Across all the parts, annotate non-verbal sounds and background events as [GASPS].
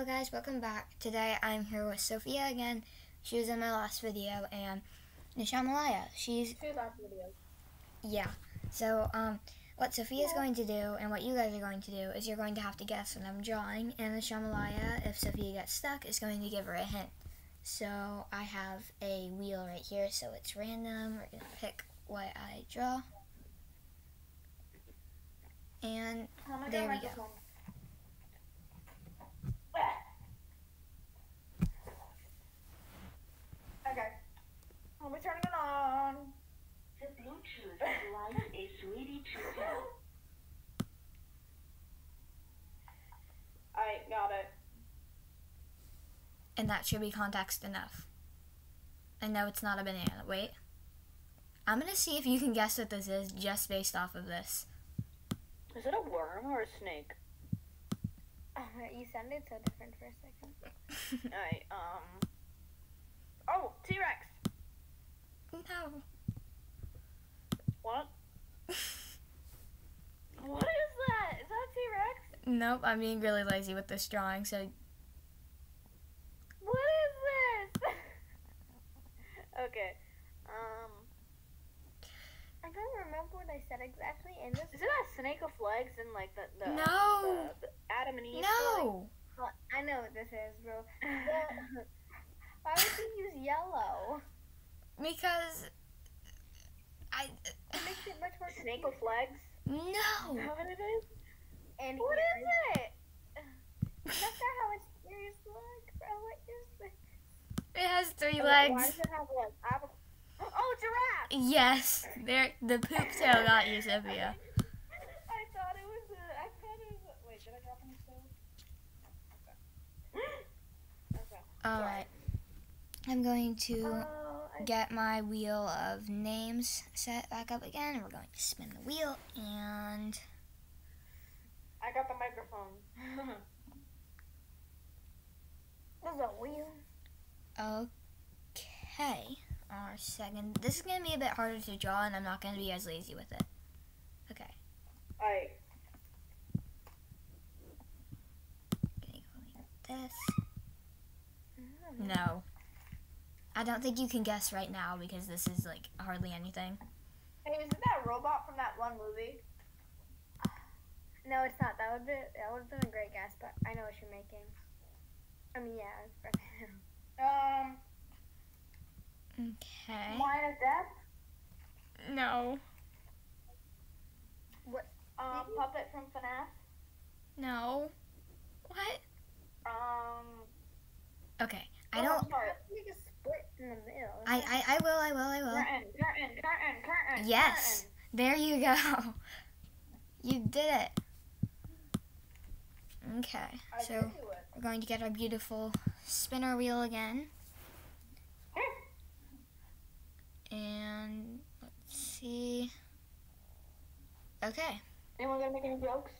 Hello guys, welcome back. Today I'm here with Sophia again. She was in my last video and Nisha Malaya. She's Two last videos. yeah. So um what Sophia's going to do and what you guys are going to do is you're going to have to guess what I'm drawing and Nisha Malaya, if Sophia gets stuck, is going to give her a hint. So I have a wheel right here, so it's random. We're gonna pick what I draw. And Oh There God, we go. microphone. Okay. Let me turn it on. The Bluetooth device is ready to pair. I got it. and that should be context enough. I know it's not a banana. Wait. I'm gonna see if you can guess what this is just based off of this. Is it a worm or a snake? Oh, you sounded so different for a second. [LAUGHS] Alright, um. Oh, T Rex. No. What? [LAUGHS] What is that? Is that T Rex? Nope, I'm being really lazy with this drawing, so What is this? [LAUGHS] okay. Um. I don't remember what I said exactly, and this. Is it a snake with legs and like the the, No. the, the Adam and Eve? story? No! Well, I know what this is, bro. The- [LAUGHS] Why would you use yellow? Because I It makes it much more Snake with legs. Is No! that what it is? And What ears. is it? That's not how its ears look, bro. What is this? It has three Why legs. does it have legs? I have a... Oh, giraffe! Yes, there the poop tail got you, Sophia. [LAUGHS] I thought it was a. I thought it was a. Wait, did I drop any stone? Okay. [GASPS] okay. Alright. I'm going to Oh, get my wheel of names set back up again. We're going to spin the wheel and I got the microphone. [LAUGHS] There's a wheel. Okay, our second. This is gonna be a bit harder to draw, and I'm not gonna be as lazy with it. Okay, Alright. gonna go like this. No, I don't think you can guess right now because this is like hardly anything. Hey, is it that robot from that one movie? No, it's not. That would be that would have been a great guess, but I know what you're making. I mean, yeah. [LAUGHS] Um, Okay. Line of Death? No. What? Um, Puppet from FNAF? No. What? Um, Okay. I oh, don't. I'm in the middle. I I, I will. I will. I will. Curtain, curtain, curtain, curtain. Yes. There you go. [LAUGHS] You did it. Okay. I So did do it. we're going to get our beautiful spinner wheel again. [LAUGHS] And let's see. Okay. Anyone gonna make any jokes?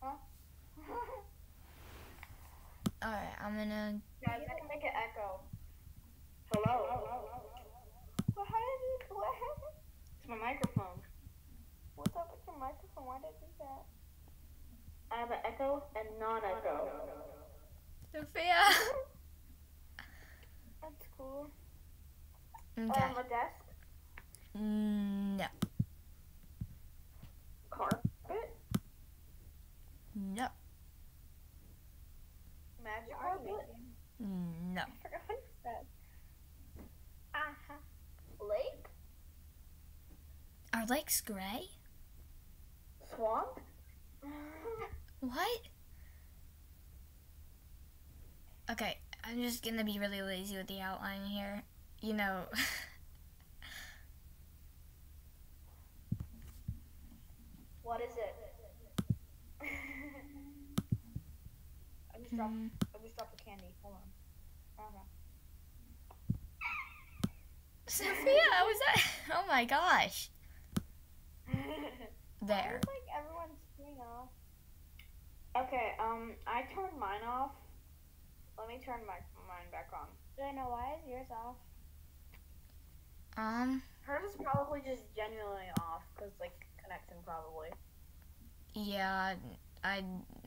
Huh? [LAUGHS] Alright, I'm gonna. Guys, I can make an echo. Hello. Well, how did you? What? It's my microphone. What's up with your microphone? Why did it do that? I have an echo and non-echo. Sophia! [LAUGHS] That's cool. Okay. Um, a desk, No. carpet, No. magic What are you carpet, making? No. I forgot what said. Uh-huh. lake, Are lakes gray? swamp. What? Okay, I'm just gonna be really lazy with the outline here. You know. What is it? [LAUGHS] I'm just mm, The candy. Hold on. Okay. [LAUGHS] Sophia, was that? [LAUGHS] Oh my gosh. [LAUGHS] There. Like everyone's screen off. okay. Um, I turned mine off. Let me turn my mine back on. Do I know why is yours off? Um, Hers is probably just genuinely off because like connection probably. yeah, I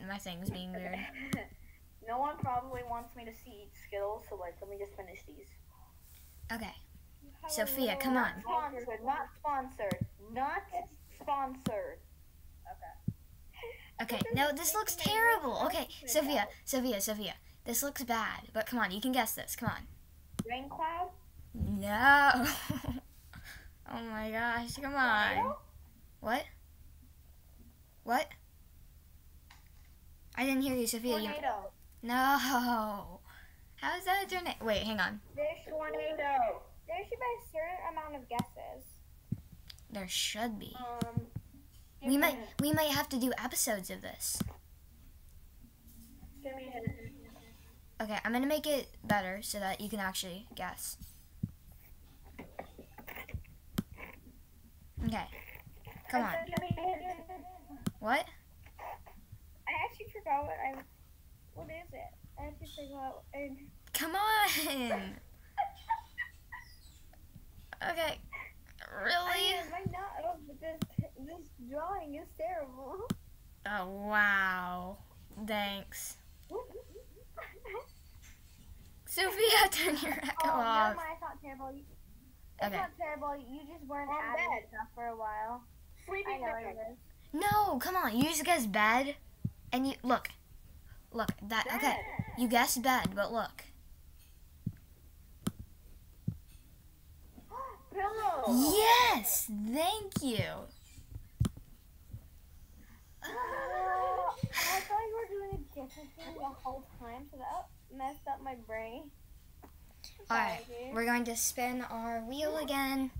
my thing's being weird. No one probably wants me to see eat Skittles, so like, let me just finish these. Okay. Sophia, come on. Sponsored, not sponsored, not sponsored. Okay. Okay. No, this looks terrible. Okay, Sophia, Sophia, Sophia. This looks bad, but come on, you can guess this. Come on. Rain cloud. No. [LAUGHS] oh my gosh, come on. What? What? I didn't hear you, Sophia. You... No. How is that a tornado? Wait, hang on. There should, Tornado. there should be a certain amount of guesses. There should be. Um. We might we might have to do episodes of this. Give me a hint. Okay, I'm gonna make it better so that you can actually guess. Okay. Come on. Give me a hint. What? I actually forgot what I. What is it? I actually forgot. And Come on. Okay. Really? I, my not. Oh, but this this drawing is terrible. Oh wow. Thanks. Sophia, [LAUGHS] turn your echo Oh, never off. mind. It's not terrible. You, it's Okay. not terrible. You just weren't On adding bed. stuff for a while. I Sleeping know Beauty. it is. No, come on. You just guessed bed, and you look, look that. Okay, you guessed bed, but look. [GASPS] Pillow. Yes, thank you. [GASPS] I thought you were doing a different thing the whole time, so that messed up my brain. All right, we're going to spin our wheel again.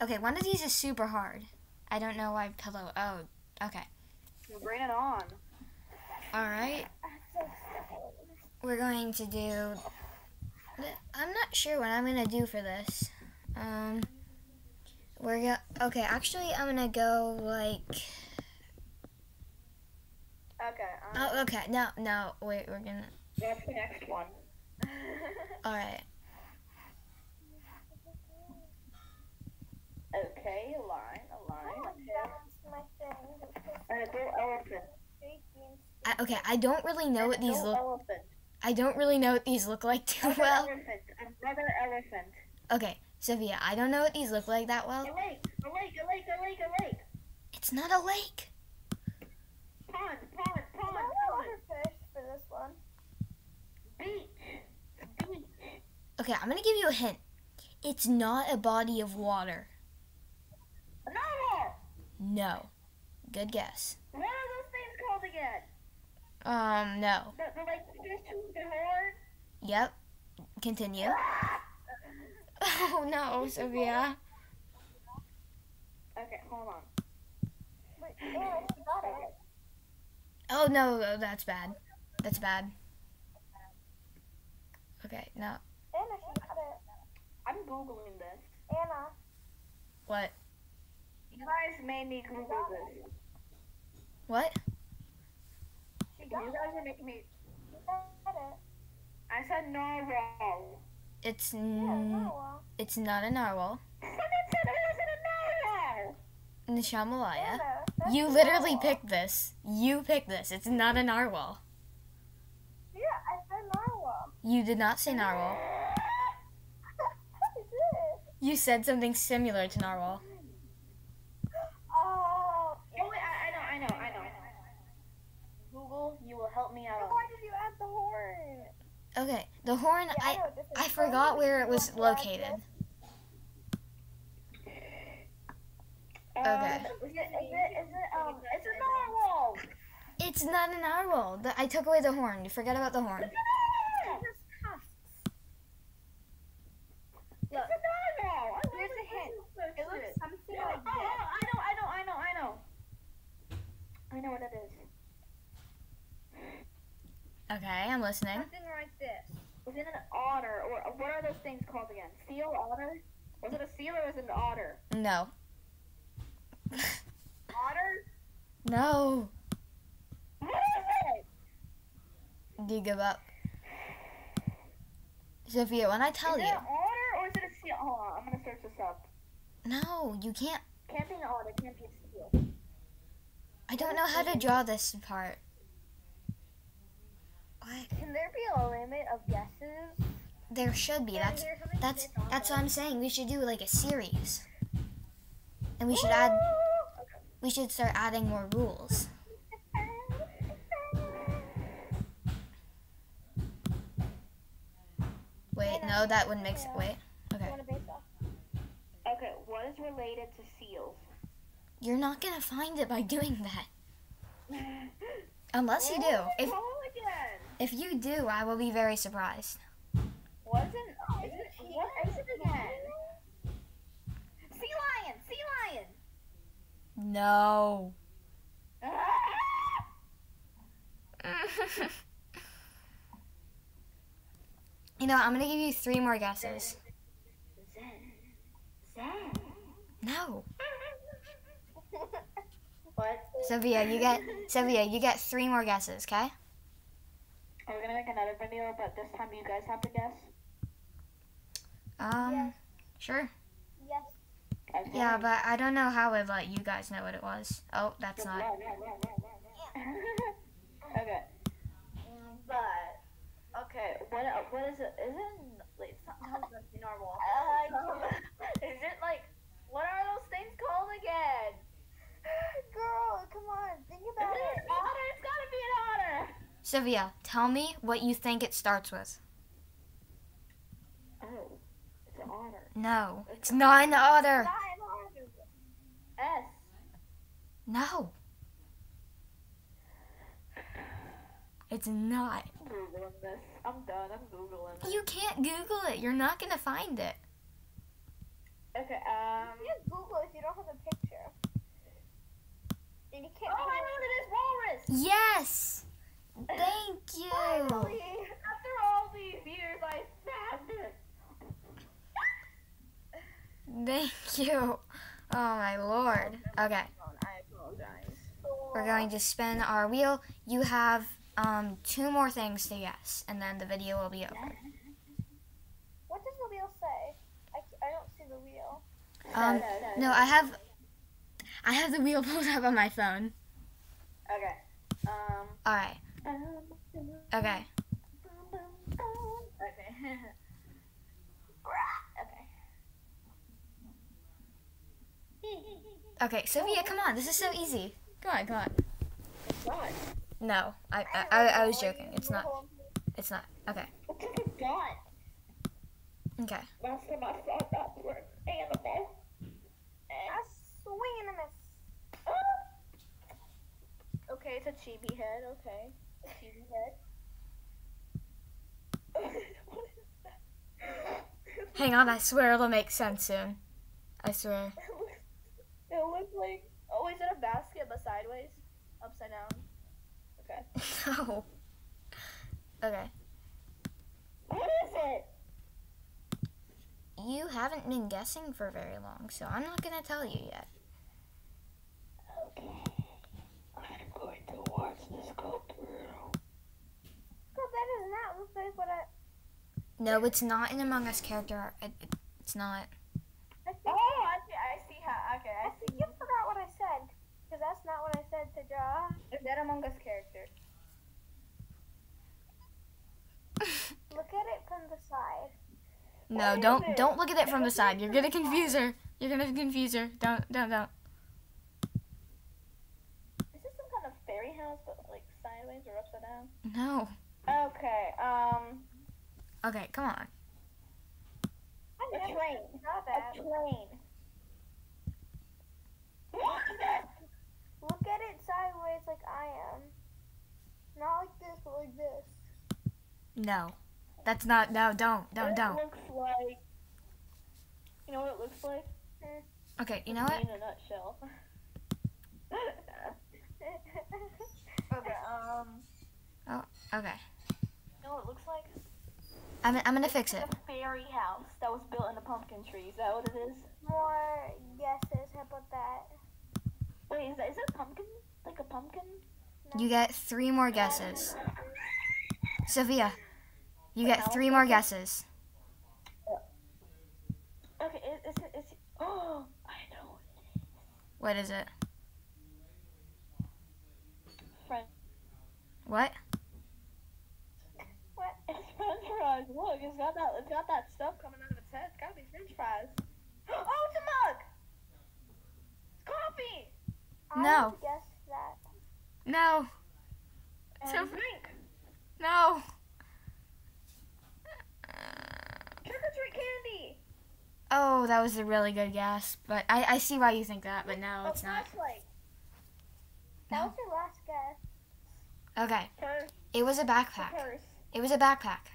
Okay, one of these is super hard. I don't know why pillow. Oh, okay. Bring it on. All right, I'm so stupid. We're going to do. I'm not sure what I'm gonna do for this. Um, we're go. Okay, actually, I'm gonna go like. Okay. Um, Oh, okay. No, no. Wait, we're gonna. What's the next one? [LAUGHS] All right. Okay, a line, a line. Okay. My thing. And a little elephant. I, okay, I don't really know what And a these little look. Elephant. I don't really know what these look like [LAUGHS] too Another well. elephant. Another elephant. Okay, Sophia, I don't know what these look like that A well. lake. A lake. A lake. A lake. A lake. It's not a lake. Pond. Pond. Pond. I Pond. fish for this one. Beach. Beach. Okay, I'm gonna give you a hint. It's not a body of water. Another. No. Good guess. What are those things called again? Um, no. The, the like fish with the horn. Yep. Continue. [LAUGHS] Oh no, Sophia. Okay, hold on. Wait, yeah, she got it. Oh no, oh, that's bad. That's bad. Okay, no. Anna, she got it. I'm googling this. Anna. What? You guys made me Google this. What? You got guys are making me. She got it. I said narwhal. It's n- well. it's not a narwhal. [LAUGHS] Someone said it wasn't a narwhal. Nishamalaya. You literally narwhal. picked this. You picked this. It's not a narwhal. Yeah, I said narwhal. You did not say narwhal. [LAUGHS] I did. You said something similar to narwhal. Oh. Oh wait, I, I know, I know, I know. Google, you will help me Then out. Why did you add the horn? Okay, the horn. Yeah, I know what this is. I forgot would where it was located. this? Okay. Um, is it, is it, is it, um, it's a narwhal. It's not a narwhal. The, I took away the horn. You forget about the horn. It's a narwhal. It's tusks. It's a narwhal. Here's a hint. It looks something Oh, like oh, this. oh, I know, I know, I know, I know. I know what it is. Okay, I'm listening. Something like this. Is it an otter, or what are those things called again? Seal, otter? Was it a seal or was it an otter? No. Otter? no. What is it? Do you give up? Sophia, when I tell you. is you. it an otter or is it a seal? Hold on, I'm gonna search this up. No, you can't. Can't be an otter, can't be a seal. I don't know how to draw this part. What? Can there be a limit of guesses? There should be. That's that's that's what I'm saying. We should do like a series, and we should add. We should start adding more rules. Wait, no, that wouldn't make sense. Wait, okay. Want a baseball? Okay, what is related to seals? You're not gonna find it by doing that, [LAUGHS] unless you do. If if you do, I will be very surprised. Wasn't isn't what is it again? No. [LAUGHS] you know, what, I'm gonna give you three more guesses. Zen. Zen. No. What? Sophia, you get Sophia, you get three more guesses, okay? Are we gonna make another video, but this time you guys have to guess? Um, Yes. sure. Yes. Okay. Yeah, but I don't know how I'd let you guys know what it was. Oh, that's not. [LAUGHS] okay. But okay, what uh, what is it? Is it like sometimes it's normal? [LAUGHS] is it like what are those things called again? [SIGHS] Girl, come on, think Is about it it. an otter? It's gotta be an otter. Sophia, tell me what you think it starts with. Oh, it's an otter. No, it's not an otter. Not an otter. S. No. It's not. I'm googling this. I'm done. I'm googling. This. You can't Google it. You're not gonna find it. Okay. Um. You just Google if you don't have a picture. And you Oh, can't. I know what it is. Walrus. Yes. [LAUGHS] Thank you. Finally. After all these years, I found it. Thank you. Oh my lord. Okay, we're going to spin our wheel. You have um two more things to guess, and then the video will be over. What does the wheel say? I, I don't see the wheel. Um, no, I have, I have the wheel [LAUGHS] pulled up on my phone. Okay. Um. All right. Okay. [LAUGHS] Okay. [LAUGHS] Okay, Sophia, come on. This is so easy. Come on, come on. God. No, I, I, I, I was joking. It's not. It's not. Okay. What took a gun? Okay. Last time I saw that an animal. I swing and a miss. Okay, it's a chibi head. Okay. Chibi head. what is that? Hang on. I swear it'll make sense soon. I swear. It like. Oh, is it a basket but sideways? Upside down? Okay. [LAUGHS] No. Okay. What is it? You haven't been guessing for very long, so I'm not gonna tell you yet. Okay. I'm going to watch this go through. Girl, that does not look like what I. No, it's not an Among Us character. It- it's not. I think, Oh, I see. I see how. Okay, I I see. think you forgot what I said. Because that's not what I said to draw. Is that Among Us character? [LAUGHS] Look at it from the side. no, What don't don't look at it from the side. You're gonna confuse her. You're gonna confuse her. Don't don't don't. Is this some kind of fairy house, but like sideways or upside down? No. Okay. Um. Okay, come on. I A never train. saw A that. train. What is it? Look at it sideways like I am. Not like this, but like this. No, that's not. No, don't don't it don't. It looks like. You know what it looks like? Okay, you know what? In a nutshell. [LAUGHS] okay. Um. Oh, okay, You know what it looks like? I'm I'm gonna fix it. A fairy house that was built in a pumpkin tree. Is that what it is? More guesses. How about that? Wait, is that is that pumpkin? Like a pumpkin? You get three more guesses. Sophia, you get three more guesses. Okay. Is, is it? Is? Oh, [GASPS] I know. What is it? Friend. What? What? [LAUGHS] French fries. Look, it's got that. It's got that stuff coming out of its head. It's gotta be French fries. [GASPS] Oh, it's a mug. It's coffee No. I would guess that. No. and So- drink. No. Trick or treat candy. Oh, that was a really good guess, but I, I see why you think that, but no, Oh, it's not. flashlight. That No. was your last guess. Okay, Purse. it was a backpack. It was a backpack.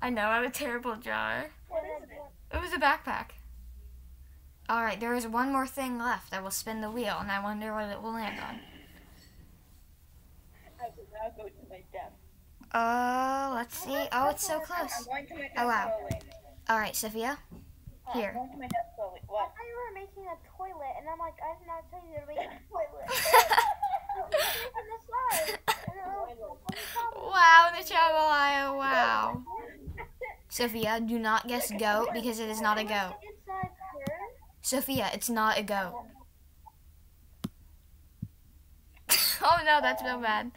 I know, I'm a terrible drawer. What is it? It was a backpack. Alright, there is one more thing left. I will spin the wheel, and I wonder what it will land on. I will now go to my desk. Uh, let's see. Oh, it's so I'm close. going to my desk Oh, wow. slowly. Alright, Sophia. Oh, Here. I'm going to my desk slowly. I thought you were making a toilet, and I'm like, I did not tell you to make a [LAUGHS] toilet. [LAUGHS] [LAUGHS] on the side. And I'm like, "What are you talking Wow, the Chabalaya, wow. Sophia, do not guess goat because it is not a goat. Sophia, it's not a goat. [LAUGHS] oh no, that's so bad.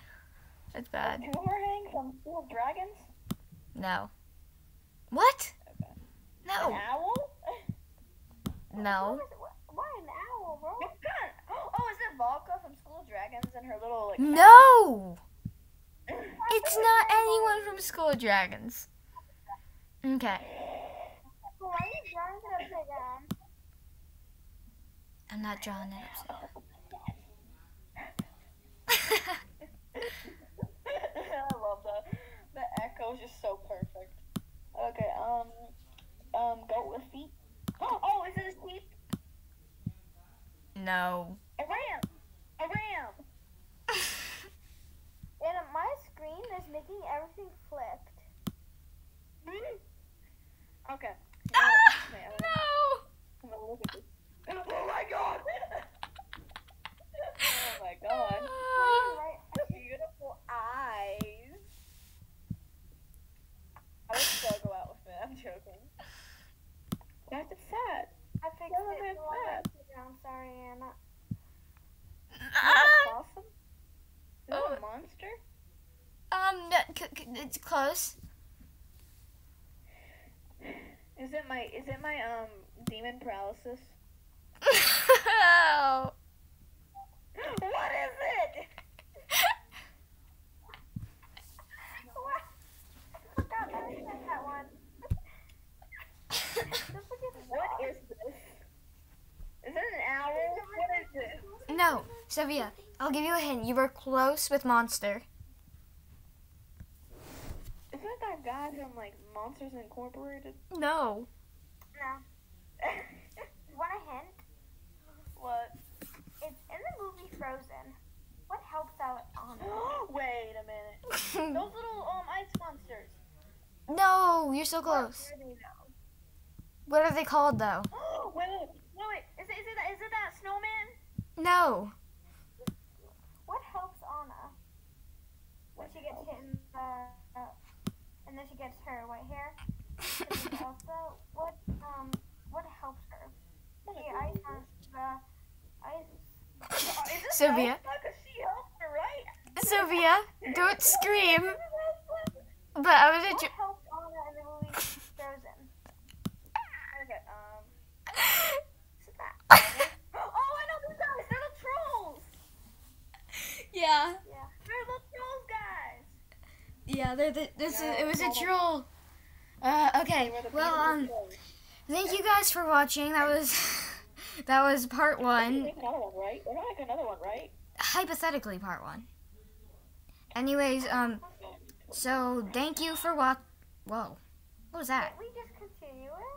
That's bad. Boomerang from School of Dragons? No. What? Okay. An No. owl? No. What is- what- Why an owl, bro? What kind? Oh, is it Valka from School of Dragons and her little like? No! [LAUGHS] It's not anyone from School of Dragons. Okay. Why are you drawing it upside down? I'm not drawing it upside [LAUGHS] I love that. The echo is just so perfect. Okay, um, um, goat with feet. Oh, [GASPS] oh is it a sheep? No. A ram. A ram. [LAUGHS] And my screen is making everything flipped. Okay. Ah, Wait, I'm no! gonna- I'm gonna look at this. Oh my god! [LAUGHS] oh my god. Ah. Right? Beautiful eyes. I would still go out with it. I'm joking. That's sad. I fixed Yeah, it. that's so I bad. went down. Sorry, Anna. Ah. Awesome. Is that Oh. a monster? Um, no, it's close. Is it my is it my um demon paralysis? Oh. [LAUGHS] what is it? What? I forgot I sent that one. Don't forget the What is this? Is it an owl? What is this? no, Sophia, I'll give you a hint. You were close with monster. Is that that guy from like Monsters Incorporated? No. No. [LAUGHS] Want a hint? what? It's in the movie Frozen. What helps out on it? [GASPS] Wait a minute. [LAUGHS] Those little um ice monsters. no, you're so close. Do you know? What are they called though? [GASPS] wait, wait, wait, wait. Is it is it that, is it that snowman? No. What helps Anna when she gets hit in the, and then she gets her white hair? [LAUGHS] And then also, what um, what helps her? The ice [LAUGHS] on the ice. Sylvia? Elsa? 'Cause she helped her, right? Sylvia, don't [LAUGHS] scream. But I was a What jo- Anna in the movie Frozen? Okay, um. oh, I know these guys. They're the trolls. Yeah. Yeah. They're the trolls guys. Yeah, they're the, this No, is, it was a no. troll. Uh, okay. They were the Well, um, thank you guys for watching. That was [LAUGHS] that was part one. another one, right? We're gonna make another one, right? Hypothetically, part one. Anyways, um, so thank you for watch. Whoa, what was that? Can't we just continue it?